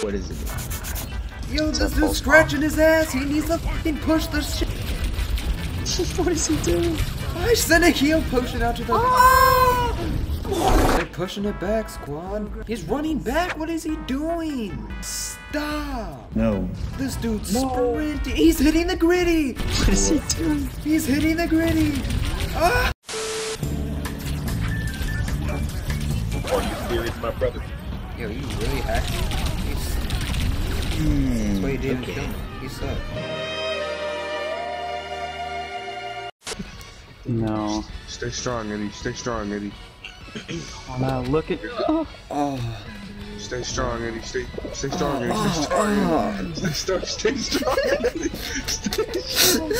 What is it? Yo, this dude's scratching his ass. He needs to fucking push the shit. what is he doing? I sent a heal potion out to the. Ah! They're pushing it back, squad. He's running back. What is he doing? Stop. No. This dude's sprinting. He's hitting the gritty. What is he doing? He's hitting the gritty. Ah! That's why you didn't kill him. He sucked. No. Stay strong, Eddie. Stay strong, Eddie. Oh, now look at. Oh. Stay strong, Eddie. Stay, stay strong, Eddie. Oh, Stay oh. strong, oh. Eddie. Stay strong. Stay strong, Eddie. Stay strong.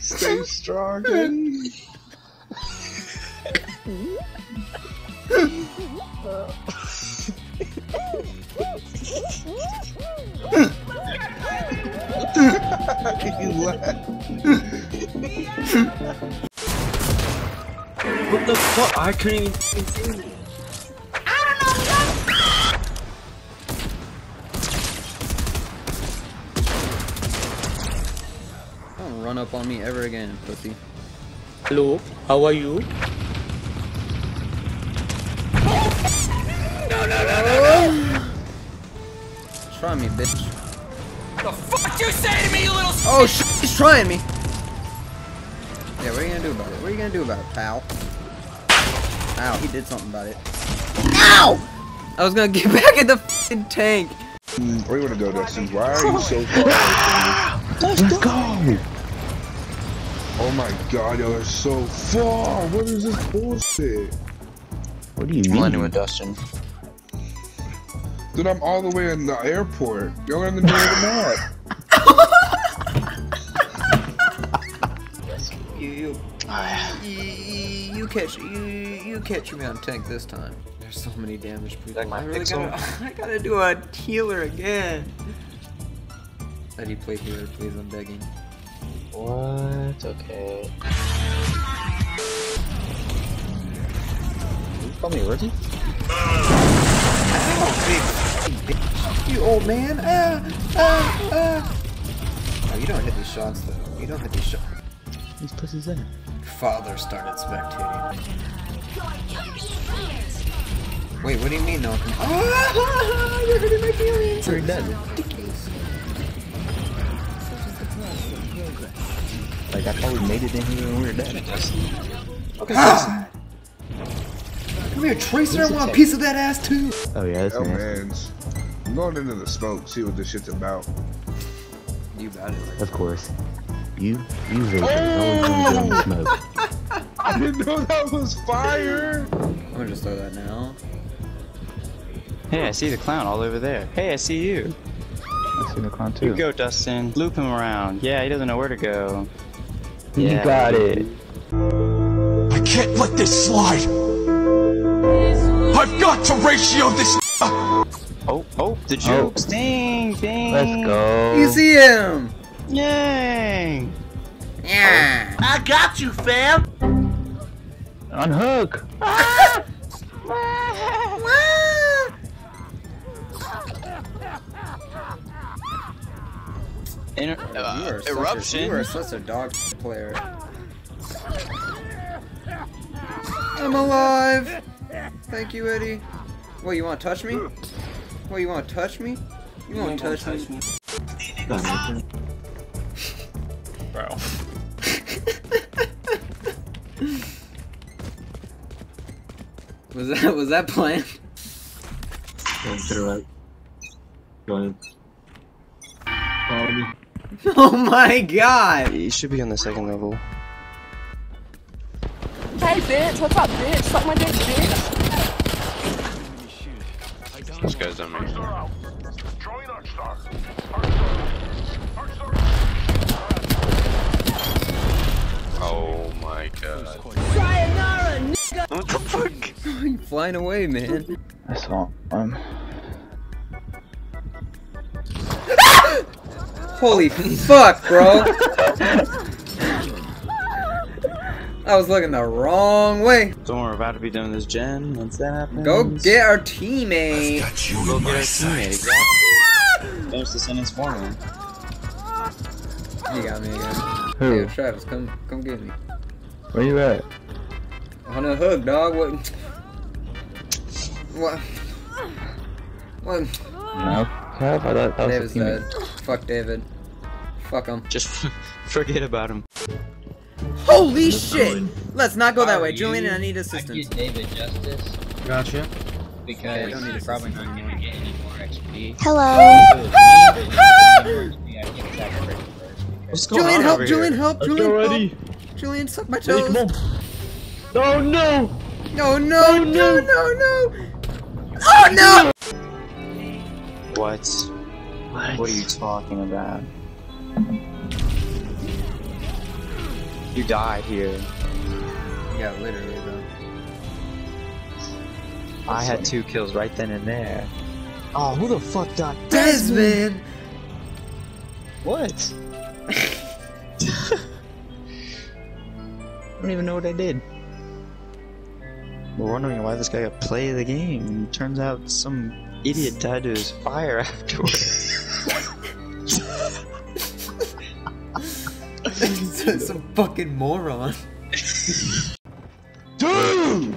Stay strong, Eddie. He laughed. What the fuck? I couldn't even see. Don't run up on me ever again, pussy. Hello, how are you? Try me, bitch. The fuck you say to me, you little Oh shit, he's trying me. Yeah, what are you gonna do about it? What are you gonna do about it, pal? Ow, he did something about it. Ow! I was gonna get back in the fucking tank. Mm, Where you wanna go, Dustin? Why are you so far away from me? Let's go! Oh my god, y'all are so far! What is this bullshit? What do you mean? Landing with Dustin. Dude, I'm all the way in the airport. Y'all are in the middle of the map. You, you, you, you catch, you, you catch me on tank this time. There's so many damage people. Like my I really pixel? gotta, I gotta do a healer again. Eddie, play healer, please. I'm begging. What? Okay. You call me a rookie? You old man. Ah, ah, ah. Oh, you don't hit these shots though. You don't hit these shots. These pussies in. it. Father started spectating. Wait, what do you mean no? Ah, you're hurting my feelings. You're dead. Like, I thought we made it in here and we were dead. Ah. Come here, Tracer. I want a piece of that ass too. Oh, yeah, that's Oh nasty. man. I'm going into the smoke, see what this shit's about. You got it. Of course. You, you vapor. Always gonna the smoke. I didn't know that was fire! I'm gonna just throw that now. Hey, I see the clown all over there. Hey, I see you. I see the clown too. You go, Dustin. Loop him around. Yeah, he doesn't know where to go. You got it. I can't let this slide. I've got to ratio this. Oh, oh, the jukes. Ding, ding. Let's go. You see him? Yay. Yeah. I got you, fam. Unhook. Inter- You uh, are such a- eruption. you are such a dog player. I'm alive. Thank you, Eddie. What, you want to touch me? What, you want to touch me? You want to touch me? Bro. Was that was that planned? Oh my god! You should be on the second level. Hey bitch, what's up bitch? Suck my dick bitch. This guy's on me. Oh my god. What the fuck? you flying away, man. I saw him. Holy fuck, bro! I was looking the wrong way. So we're about to be doing this gen. Once that happens, Go get our teammate. We'll go get our teammate. Exactly. Finish the sentence for me. You got me again. Who? Yo, Travis, come, come get me. Where you at? On a hook, dog. What? What? What? No. Crap, I thought that was David's a teammate. dead. Fuck David. Fuck him. Just forget about him. Holy shit! Let's not go that way. Julian, I need assistance. David justice Gotcha. because Okay, I don't need he's probably not gonna get any more XP. What's going Julian, on help! over Julian, here? help! Julian, help! Julian, suck my toes! Oh no! No, no, no, no, no! Oh no! What? What? What are you talking about? You died here. Yeah, literally though. I had two kills right then and there. Oh, who the fuck died? Desmond! What? I don't even know what I did. We're wondering why this guy got play the game. Turns out some idiot died to his fire afterwards. Some fucking moron. Dude!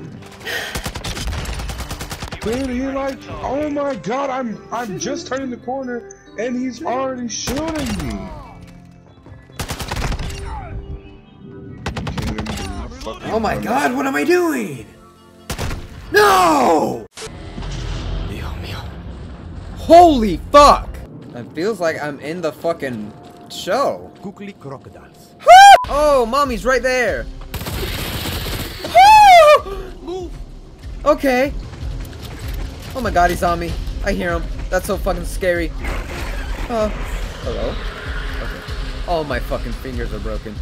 Dude, he like, oh my god, I'm I'm just turning the corner and he's already shooting me. Oh my god, what am I doing? No! Holy fuck! It feels like I'm in the fucking show. Googly crocodiles. Oh, mommy's right there. Move. Okay. Oh my god, he's on me. I hear him. That's so fucking scary. Uh, hello? Okay. All my fucking fingers are broken.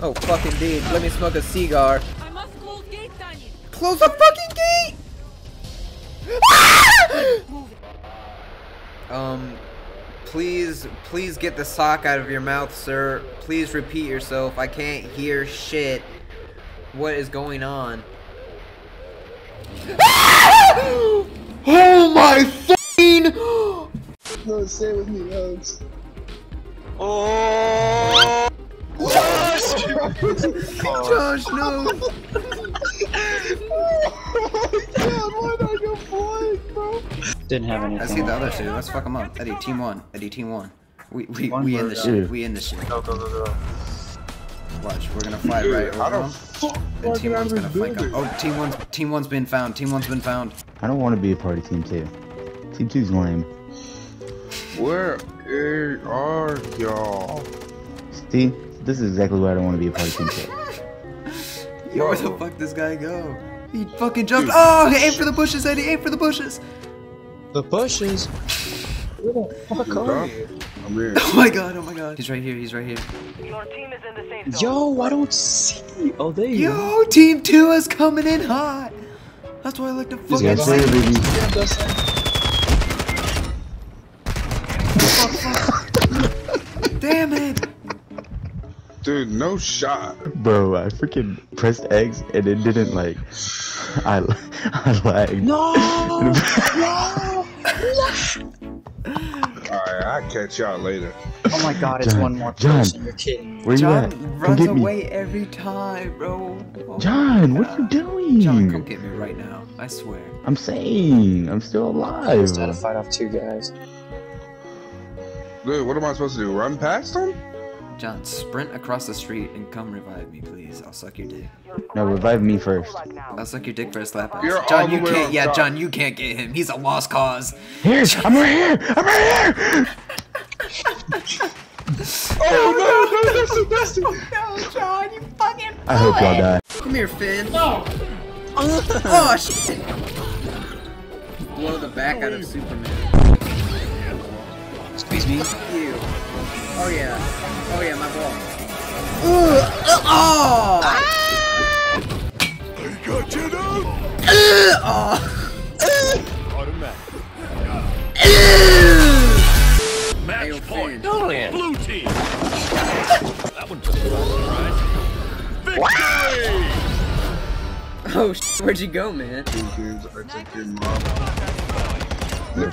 Oh, fucking dude. Let me smoke a cigar. I must close gate, Daniel. Close the fucking gate! um, please, please get the sock out of your mouth, sir. Please repeat yourself. I can't hear shit. What is going on? oh my fucking! No, it with me, Alex. Oh! Josh, Josh, no! Didn't have anything. I see the other two. Let's fuck them up. Eddie, team one. Eddie, team one. We we One we in word, this uh, shit. We in this shit. Go, go, go, go. Watch, we're gonna fly right how over the them. And team get out one's gonna flank them. Oh, team one's team one's been found. Team one's been found. I don't want to be a part of Team 2. Team 2's lame. Where are y'all? See? This is exactly why I don't want to be a part of Team 2. Yo, where the fuck this guy go? He fucking jumped. Oh, aim for the bushes, Eddie. Aim for the bushes. The bushes. Where the fuck are you? I'm here. Oh my god. Oh my god. He's right here. He's right here. Your team is in the same Yo, I don't see. Oh, there you go. Yo, team two is coming in hot. That's why I like to fucking Yes, say. sir, baby. Damn it. Dude, no shot. Bro, I freaking pressed X and it didn't like. I, I lagged. No! Alright, I'll catch y'all later. Oh my god, it's John, one more John. person. You're kidding. Where you John at? Come runs get me. away every time, bro. Oh John, what are you doing? John, come get me right now. I swear. I'm saying, I'm still alive. Just had to fight off two guys. Dude, what am I supposed to do? Run past him? John, sprint across the street and come revive me, please. I'll suck your dick. No, revive me first. I'll suck your dick for a slap out. You're John, you can't. on Yeah, top. John, you can't get him. He's a lost cause. Here, I'm right here. I'm right here. Oh no, no, listen, listen. No, John, you fucking. I hope y'all die. Come here, Finn. No. oh shit. Blow the back out of Superman. Excuse me. Fuck you. Oh yeah. Oh yeah, my ball. Ooh, uh, oh! Ah! I got you now. oh. Automatic. Match point. Blue team. that one where'd you go, man?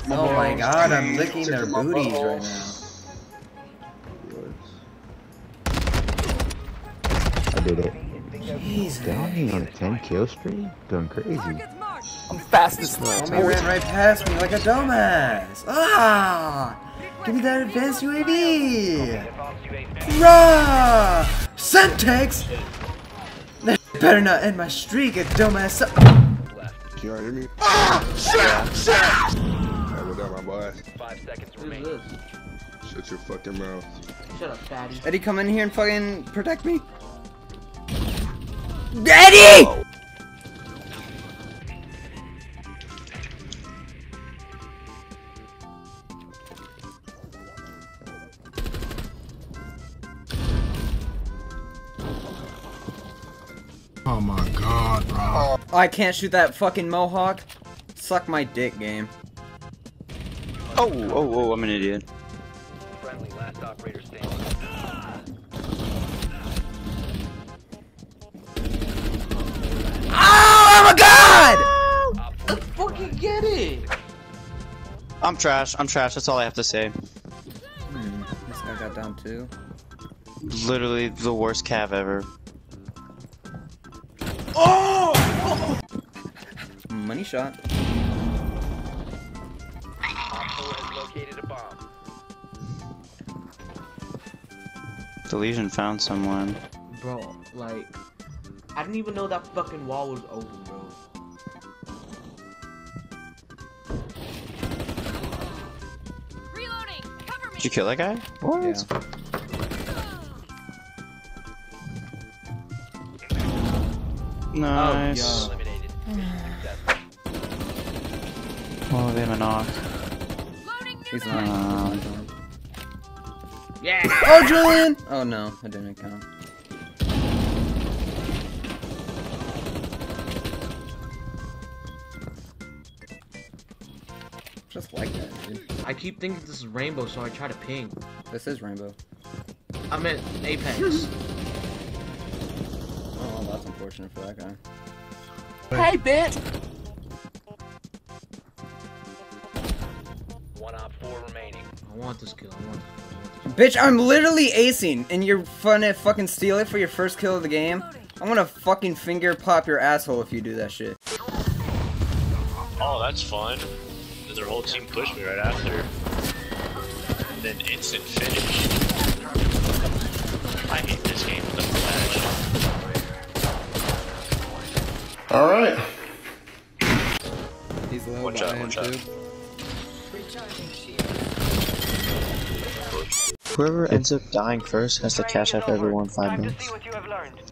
Oh my god, I'm licking their booties right now. Did it. Jesus. Down on a 10 kill streak? Going crazy. I'm fast as fuck. Homie ran right past me like a dumbass. Ah! Give me that advanced UAV! Rah! Semtex! That better not end my streak, a dumbass. Sem- Can y'all hear me? Ah! Shit! Shit! Hey, what up, my boy? Shut your fucking mouth. Shut up, fatty. Eddie, come in here and fucking protect me. Eddie! Oh my god, bro. Oh, I can't shoot that fucking mohawk. Suck my dick, game. Oh, oh, oh, I'm an idiot. Oh I'm trash. I'm trash. That's all I have to say. Hmm, this guy got down too. Literally the worst cav ever. Oh! Money shot. The Legion found someone. Bro, like, I didn't even know that fucking wall was open, bro. You kill that guy? What? Yeah. Nice. Oh, Oh, they have a knock. He's not. Um, Yeah! Oh, Julian! Oh no, I didn't count. I keep thinking this is rainbow, so I try to ping. This is rainbow. I meant Apex. Oh, well, that's unfortunate for that guy. hey, bitch! One op four remaining. I want this kill. I want this kill. Bitch, I'm literally acing, and you're gonna fucking steal it for your first kill of the game? I'm gonna fucking finger pop your asshole if you do that shit. Oh, that's fun. Then their whole team pushed me right after. And then instant finish. I hate this game with a passion. Alright. He's low, Watch but out, I am watch out. too. Whoever ends up dying first has to cash out everyone five minutes.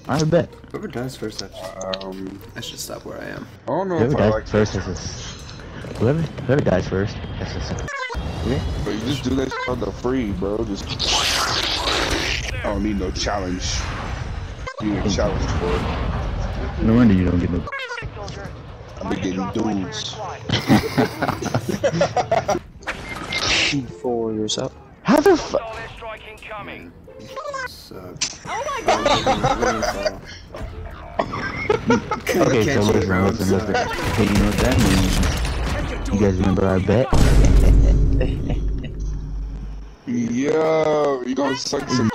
I bet. Whoever dies first, I should, Um, I should stop where I am. I don't know Whoever if I dies like first has this. Whoever, whoever dies first has this. Okay? But you just do that shit on the free, bro. Just. I don't need no challenge. You need a challenge for it. No wonder you don't get no. I be getting dudes. Four years up. How the fuck? Suck. Okay, so listen, listen, listen. Okay, you know what that means? You guys remember our bet? Yo, you gonna suck some.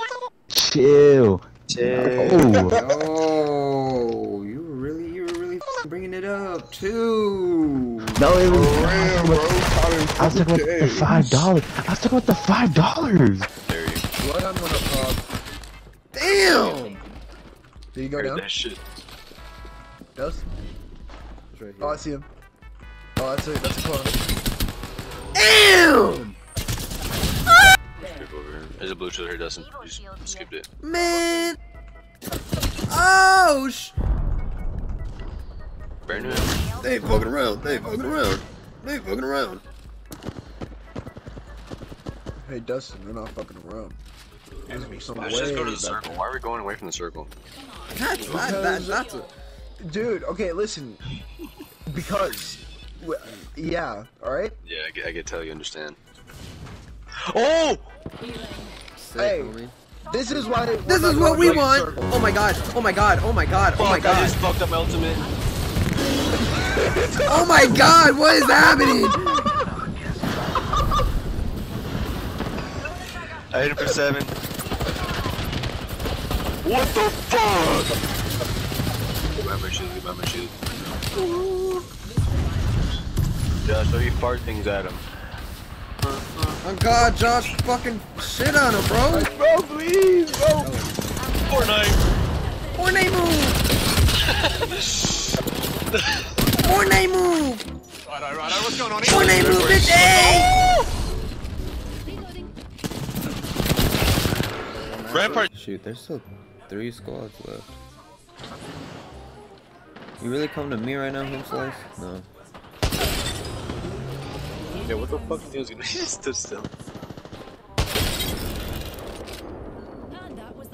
Chill. Chill. Oh. Oh, you were really, you were really bringing it up too. No, it For was. real, bro. I was talking about the five dollars. I was talking about the five dollars. There you What I'm gonna pop. Damn. Did you go Heard down? that shit. Yes? Right Oh, I see him. Oh, that's it. That's a clone. Damn, Skip. There's a blue shield here, Dustin. You just skipped it. man. Oh sh. Brand new. They ain't fucking around. They ain't fucking around. They ain't fucking around. Hey, Dustin, they're not fucking around. Some Let's just go to the circle. Why are we going away from the circle? That's that, that, that's a, Dude, okay, listen. Because. W- Yeah, alright? Yeah, I get, I get tell you understand. Oh! sick, Hey. homie. This is why. This is what we want. Oh my god. Oh my god. Oh my god. Oh my Fuck, I god. just fucked up ultimate. Oh my god, what is happening? I hit him for seven. What the fuck? Goodbye my shoes, goodbye my shoes. Josh, throw your fart things at him. Oh god, Josh fucking shit on him, bro. Bro, please, bro. Fortnite. Fortnite move! Fortnite move! Right, right, right. What's going on? here? Fortnite move, bitch! Hey! Rampart. Shoot, there's still three squads left. You really come to me right now, Home Slice? No. Yeah, what the fuck is he doing? He just stood still.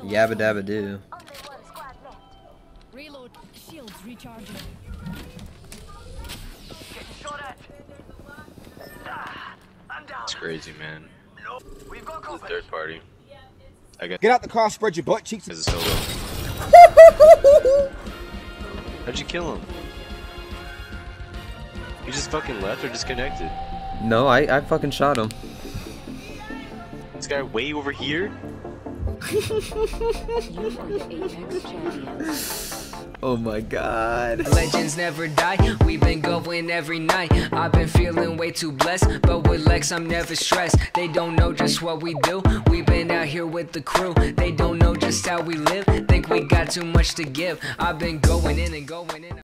Yabba dabba do. Reload. Shields recharging. It's crazy, man. The third party. I guess Get out the car, spread your butt cheeks. as a solo. How'd you kill him? You just fucking left or disconnected? No, I, I fucking shot him. This guy way over here? Oh my god. Legends never die, we've been going every night. I've been feeling way too blessed, but with Lex, I'm never stressed. They don't know just what we do. We've been out here with the crew, they don't know just how we live. Think we got too much to give. I've been going in and going in.